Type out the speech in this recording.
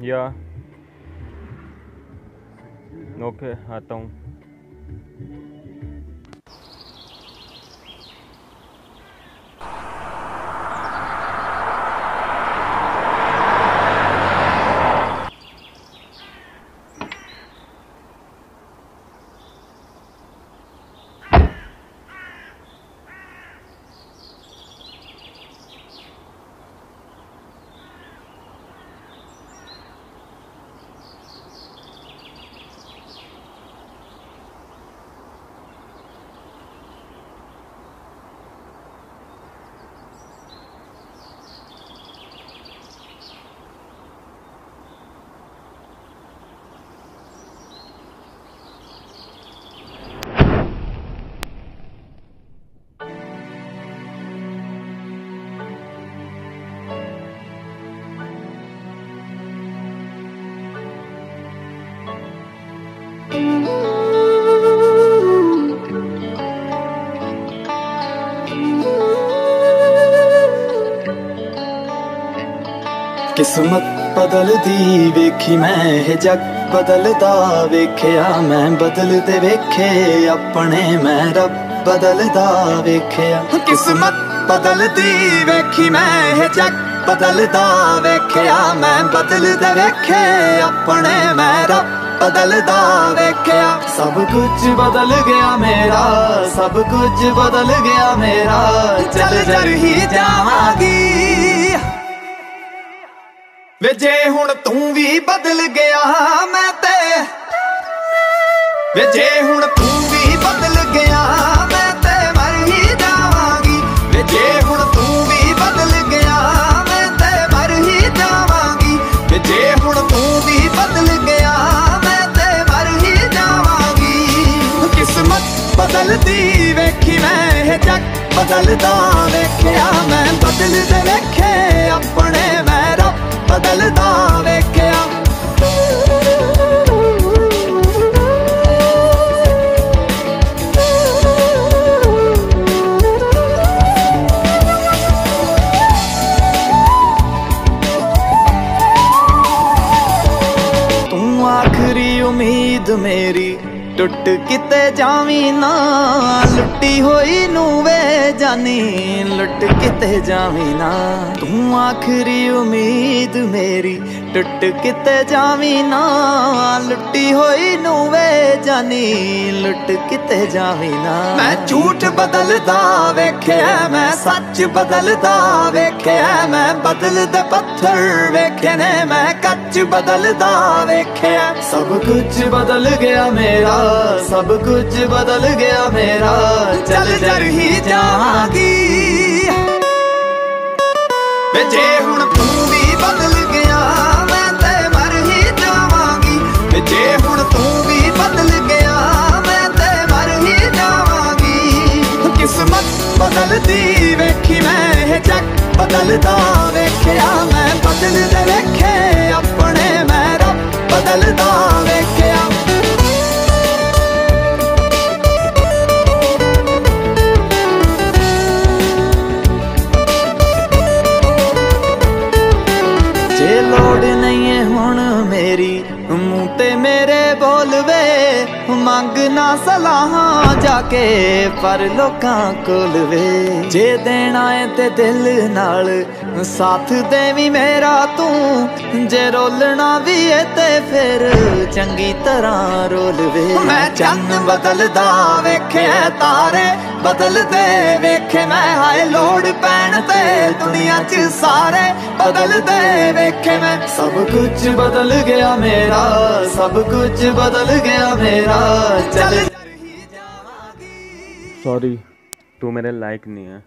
Yeah. Okay, atong. ਕਿਸਮਤ ਬਦਲਦੀ ਵੇਖੀ ਮੈਂ ਇਹ ਜੱਗ ਬਦਲਦਾ ਵੇਖਿਆ ਮੈਂ ਬਦਲਦੇ ਵੇਖੇ ਆਪਣੇ ਮੈਂ ਰੱਬ ਬਦਲਦਾ ਵੇਖਿਆ। ਕਿਸਮਤ ਬਦਲਦੀ ਵੇਖੀ ਮੈਂ ਇਹ ਜੱਗ ਬਦਲਦਾ ਵੇਖਿਆ ਮੈਂ ਬਦਲਦੇ ਵੇਖੇ ਆਪਣੇ ਮੈਂ ਰੱਬ ਬਦਲਦਾ ਵੇਖਿਆ। ਸਭ ਕੁਝ ਬਦਲ ਗਿਆ ਮੇਰਾ ਸਭ ਕੁਝ ਬਦਲ ਗਿਆ ਮੇਰਾ ਚੱਲ ਜਰ ਹੀ ਜਾਵਾਂਗੀ। ਵੇ ਜੇ ਹੁਣ ਤੂੰ ਵੀ ਬਦਲ ਗਿਆ ਮੈਂ ਤੇ ਵੇ ਜੇ ਹੁਣ ਤੂੰ ਵੀ ਬਦਲ ਗਿਆ ਮੈਂ ਤੇ ਮਰ ਹੀ ਜਾਵਾਂਗੀ। ਵੇ ਜੇ ਹੁਣ ਤੂੰ ਵੀ ਬਦਲ ਗਿਆ ਮੈਂ ਤੇ ਮਰ ਹੀ ਜਾਵਾਂਗੀ। ਵੇ ਜੇ ਹੁਣ ਤੂੰ ਵੀ ਬਦਲ ਗਿਆ ਮੈਂ ਤੇ ਮਰ ਹੀ ਜਾਵਾਂਗੀ। ਕਿਸਮਤ ਬਦਲਦੀ ਵੇਖੀ ਮੈਂ, ਇਹ ਜੱਗ ਬਦਲਦਾ ਵੇਖਿਆ ਮੈਂ ਬਦਲਦੇ ਵੇਖੇ ਆਪਣੇ ਉਮੀਦ ਮੇਰੀ ਟੁੱਟ ਕਿਤੇ ਜਾਵੀਂ ਨਾ। ਲੁੱਟੀ ਹੋਈ ਨੂੰ ਵੇ ਜਾਨੀ, ਲੁੱਟ ਕਿਤੇ ਜਾਵੀਂ ਨਾ। ਤੂੰ ਆਖਰੀ ਉਮੀਦ ਮੇਰੀ ਟੁੱਟ ਕਿਤੇ ਜਾਵੀਂ ਨਾ। ਲੁੱਟੀ ਹੋਈ ਨੂੰ ਵੇ ਜਾਨੀ, ਲੁੱਟ ਕਿਤੇ ਜਾਵੀਂ ਨਾ। ਮੈਂ ਝੂਠ ਬਦਲਦਾ ਵੇਖਿਆ, ਮੈਂ ਸੱਚ ਬਦਲਦਾ ਵੇਖਿਆ, ਮੈਂ ਬਦਲਦੇ ਪੱਥਰ ਵੇਖੇ ਨੇ, ਮੈਂ ਕੱਚ ਬਦਲਦਾ ਵੇਖਿਆ। ਕੁਝ ਬਦਲ ਗਿਆ ਮੇਰਾ ਸਭ ਕੁਝ ਬਦਲ ਗਿਆ ਮੇਰਾ। ਚੱਲ ਜਰ ਹੀ ਜਾਵਾਂਗੀ। ਵੇ ਜੇ ਹੁਣ ਤੂੰ ਵੀ ਬਦਲ ਗਿਆ ਮੈਂ ਤੇ ਮਰ ਹੀ ਜਾਵਾਂਗੀ। ਵੇ ਜੇ ਹੁਣ ਤੂੰ ਵੀ ਬਦਲ ਗਿਆ ਮੈਂ ਤੇ ਮਰ ਹੀ ਜਾਵਾਂਗੀ। ਕਿਸਮਤ ਬਦਲਦੀ ਵੇਖੀ ਮੈਂ ਇਹ ਜੱਗ ਬਦਲਦਾ ਵੇਖਿਆ ਮੈਂ। ਬਦਲਦੇ ਵੇਖੇ ਆਪਣੇ ਮੈਂ ਰੱਬ ਬਦਲਦਾ করবে ਮੰਗ ਨਾ ਸਲਾਹਾਂ ਜਾ ਕੇ ਪਰ ਲੋਕਾਂ ਕੋਲ ਵੇ। ਜੇ ਦੇਣਾ ਏ ਤੇ ਦਿਲ ਨਾਲ ਸਾਥ ਦੇਵੀ ਮੇਰਾ ਤੂੰ। ਜੇ ਰੋਲਣਾ ਵੀ ਏ ਤੇ ਫਿਰ ਚੰਗੀ ਤਰ੍ਹਾਂ ਰੋਲਵੇ ਮੈਂ ਚੰਨ ਬਦਲਦਾ ਵੇਖਿਆ ਤਾਰੇ ਬਦਲਦੇ ਵੇਖੇ ਮੈਂ ਹਾਏ ਲੋੜ ਪੈਣ ਤੇ ਦੁਨੀਆ 'ਚ ਸਾਰੇ। ਬਦਲਦੇ ਵੇਖੇ ਮੈਂ। ਸਭ ਕੁਝ ਬਦਲ ਗਿਆ ਮੇਰਾ ਸਭ ਕੁਝ ਬਦਲ ਗਿਆ ਮੇਰਾ। ਚੱਲ। ਸੌਰੀ ਤੂੰ ਮੇਰੇ ਲਾਇਕ ਨਹੀਂ ਹੈ।